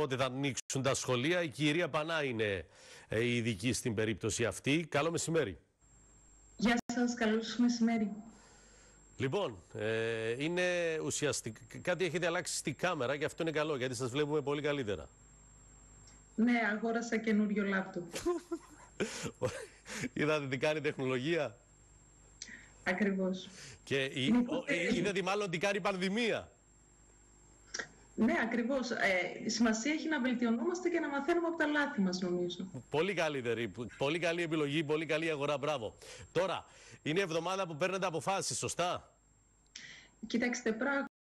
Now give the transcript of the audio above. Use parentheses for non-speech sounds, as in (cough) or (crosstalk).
πότε θα ανοίξουν τα σχολεία. Η κυρία Πανά είναι ε, η ειδική στην περίπτωση αυτή. Καλό μεσημέρι. Γεια σας, καλό σας μεσημέρι. Λοιπόν, ε, είναι ουσιαστικά. Κάτι έχετε αλλάξει στη κάμερα και αυτό είναι καλό γιατί σας βλέπουμε πολύ καλύτερα. Ναι, αγόρασα καινούριο λάπτοπ. (laughs) Είδατε τι κάνει η τεχνολογία; Ακριβώς. Και η, ο, ε, είδατε μάλλον τι κάνει η πανδημία; Ναι, ακριβώς. Ε, σημασία έχει να βελτιωνόμαστε και να μαθαίνουμε από τα λάθη μας, νομίζω. Πολύ καλύτερη. Πολύ καλή επιλογή, πολύ καλή αγορά. Μπράβο. Τώρα, είναι η εβδομάδα που παίρνετε αποφάσεις, σωστά; Κοιτάξτε, πράγμα